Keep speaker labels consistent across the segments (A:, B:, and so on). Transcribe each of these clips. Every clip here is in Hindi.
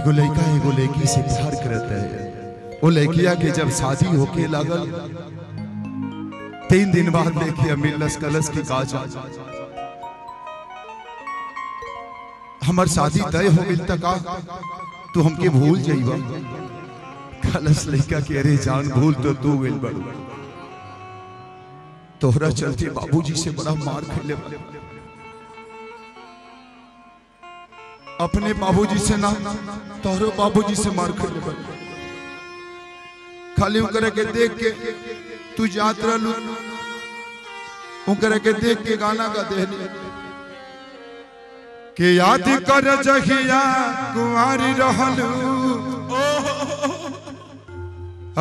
A: एगो लड़का एगो लड़की से प्यार करत है। वो लड़किया के जब शादी होके लागल, तीन दिन बाद देखे मिलस कलस की काज। हमर शादी तय हो गई तक तू हमके भूल जाइबा कलस लड़का के अरे जान भूल तो तू गइल बड़ू तोहरा चलते बाबूजी से बड़ा मार खेले अपने बाबूजी से ना, तोहरो बाबूजी से मार बड़ू खाली उनकरे के देख के तू जात रहलू उनकरे के देख के गाना का देहली के याद कर जहिया कुंवारी रहलू।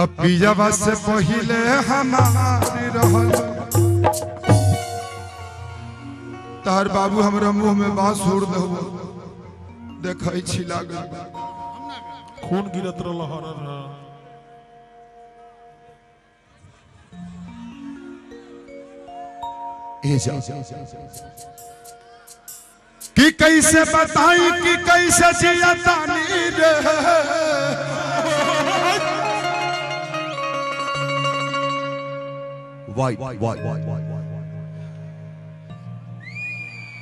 A: अब पियावा से पहिले हमारी रहलू। तार बाबू हमरा मुँह में बाँस छोड़ दो देखै छी लागल
B: खून गिरत रहल हर हर
A: ए जा। कि कैसे बताई कि कैसे जिया तानी रे। वाई वाई वाई ई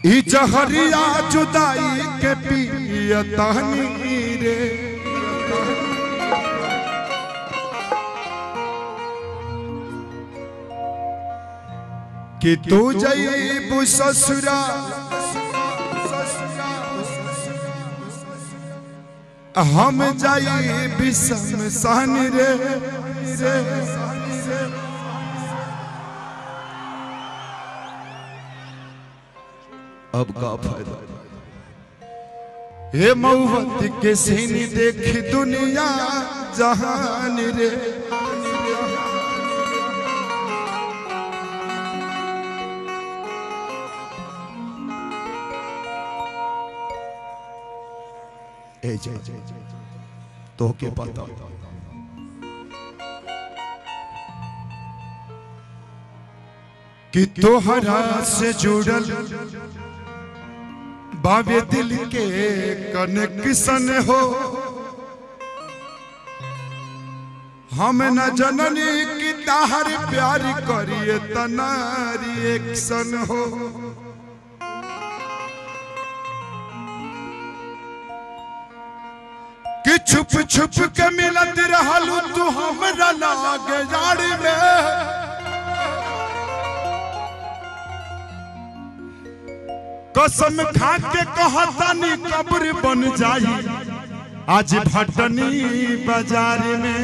A: जहरिया जुदाई के पिया रे। कि तू जईबू ससुरा। हम जाई बिसम सन रे रे। अब का फ़ायदा। हे मऊवत के सीनी देख दुनिया जहान रे। ए जा तो के पता। कि तोहरा से जुड़ल बाबे दिल के कनेक्शन हो। हम न जननी की ताहर प्यार करिए, तनारी एक्शन हो। कि छुप छुप के मिलत रहलू तू हमरा लागे जाड़ी में। कसम खा के कहतानी, कब्र बन जाई। आज भटनी बाज़ार में।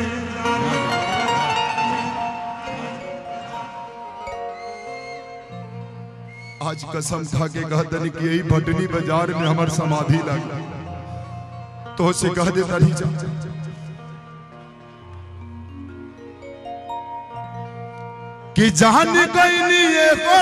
A: आज कसम खा के कहतनी कि यही भटनी बाज़ार में हमार समाधि लग। तो से कह देता नहीं जा। कि जान गई हो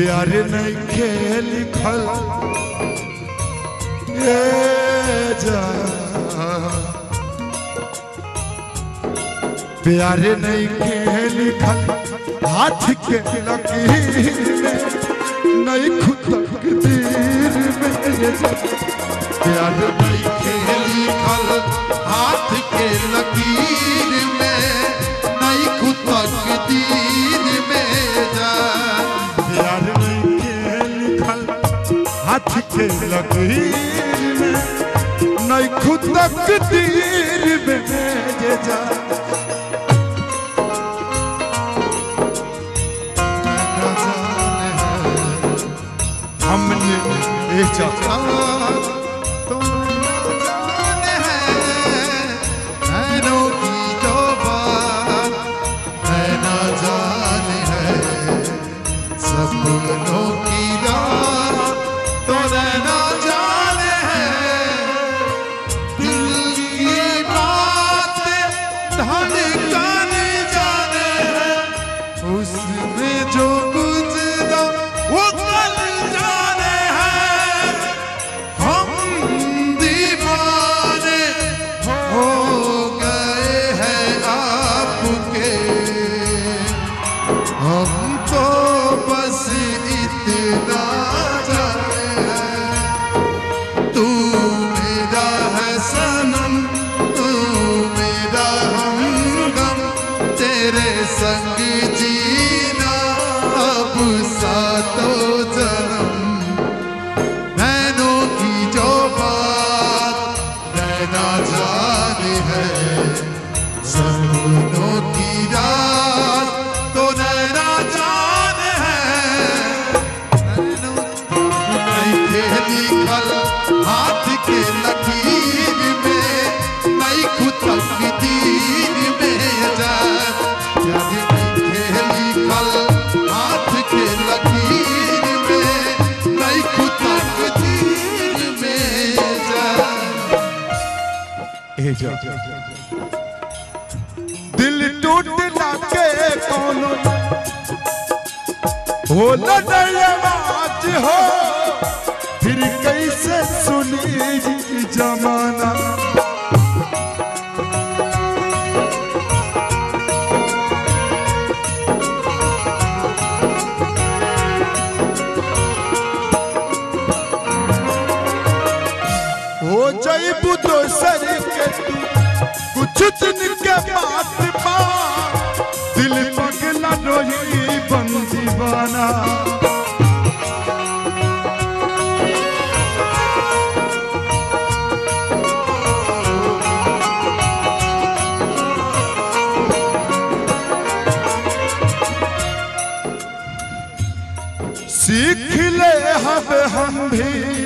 A: प्यार नहीं खेल खल ये जा। प्यार नहीं खेल खल, हाथ के लकीर में, नहीं खुद तकदीर में ये जा। प्यार नहीं
C: खेली खल, हाथ के लकीर में नई खुद तकदीर
A: हाथ के लकीर में नहीं खुद तकदीर में ये जा हमने ए चाचा
C: हो
A: नजरबाज हो। फिर कैसे सुनी जमाना? हो जईबू दोसर के कुछ दिन के बाद बा दिल पगला रोही बन दीवाना। सीख ले हम हम भी।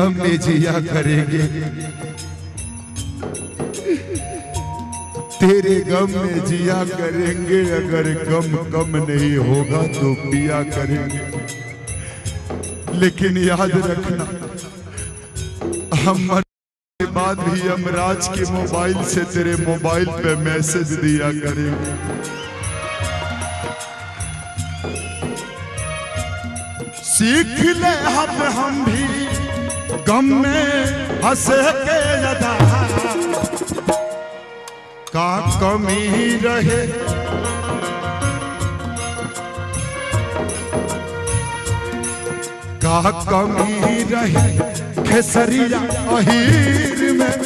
A: गम में जिया करेंगे। तेरे गम में जिया करेंगे, अगर गम कम नहीं होगा तो पिया करेंगे। लेकिन याद रखना हम के बाद भी यमराज के मोबाइल से तेरे मोबाइल पे मैसेज दिया करेंगे। सीख ले हम हम भी गम में हंसे के अदा का कमी रहे। का कमी रहे खेसरिया अहीर में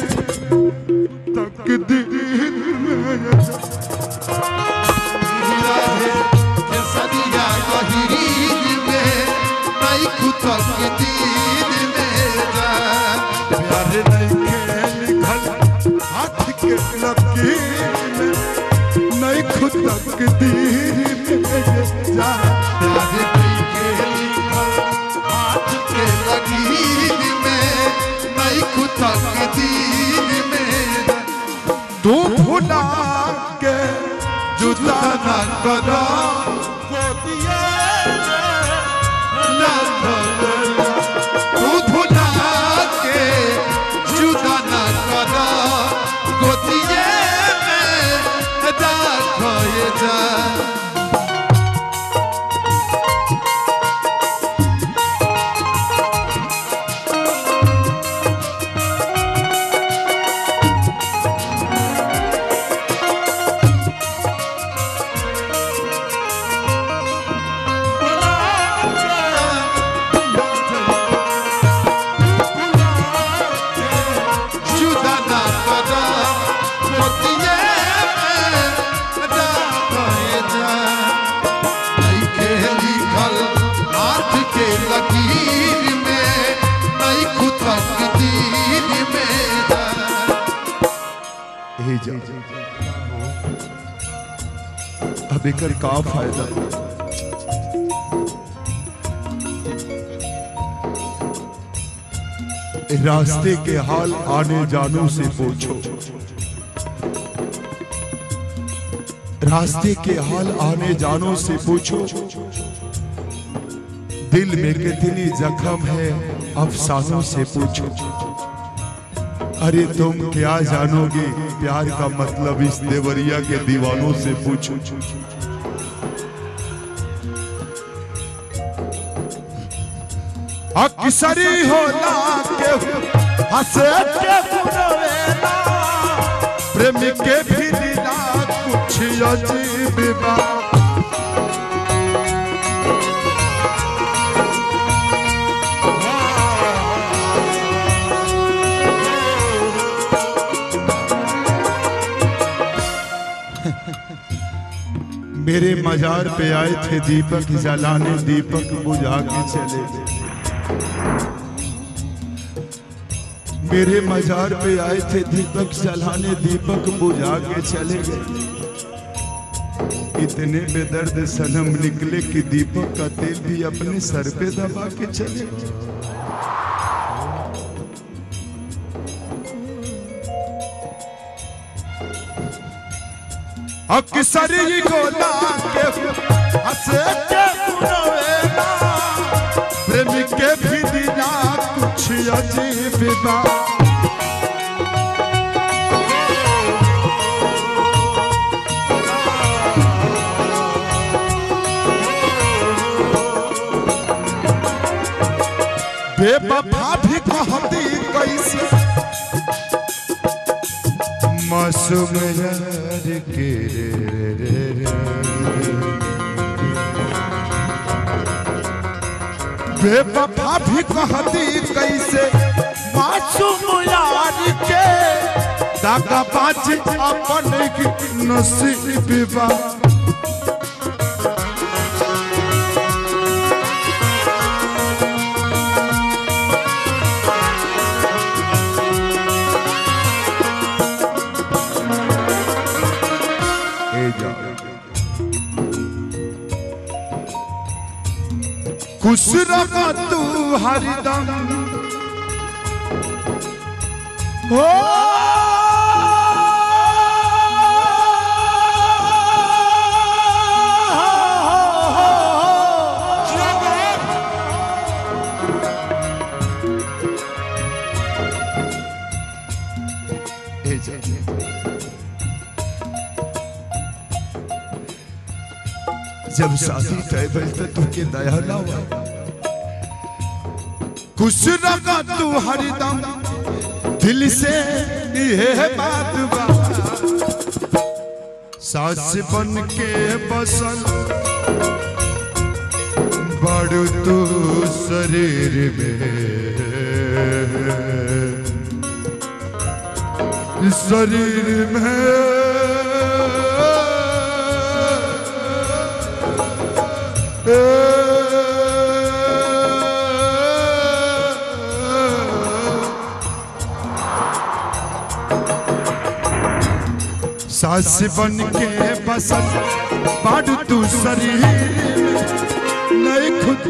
A: तकदीर में
C: सदिया कहीर
A: जुदा
C: ना
A: अब एकर का फ़ायदा? रास्ते के हाल आने जानो से पूछो। रास्ते के हाल आने जानो से पूछो। दिल में कितनी जख्म है, अफसानों से पूछो। अरे तुम क्या जानोगे? प्यार का मतलब इस देवरिया के दीवानों से पूछो। अक्सरी होला के हंसे के गुनवेला प्रेम के भी दिला कुछ अजीब बा मेरे मजार पे आए थे दीपक, जलाने दीपक बुझा के चले गए। मेरे मजार पे आए थे दीपक, जलाने दीपक बुझा के चले गए। इतने बेदर्द सनम निकले कि दीपक का तेल भी अपने सर पे दबा के चले गए। अक्सरी गोला के हंसे के गुनवेला प्रेम के भी दिला कुछ अजीब बा बेवफा भी कहती कैसे मासूम यार के रे रे रे बेवफा भी कहती कैसे? मासूम यार के। दागा बाज अपन नसीब बा खुश रहा तू हरदम। हो जब तय भइल त तुके दया ना हुआ खुश रहा तू हरदम दिल से ये बात बा। सास बन के बसल, बड़ तू शरीर में। शरीर सास बन के बसल बाढ़ तू शरीर नहीं खुद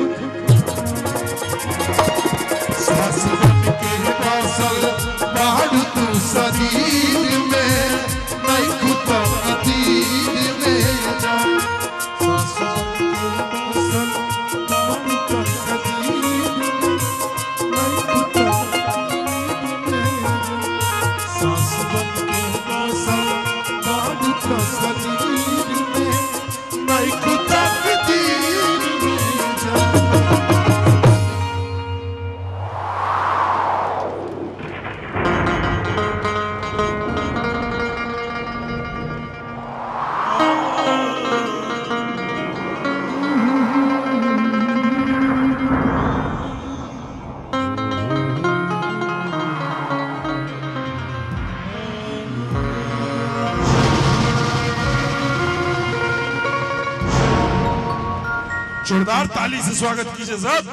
B: जोरदार ताली से स्वागत कीजिए सब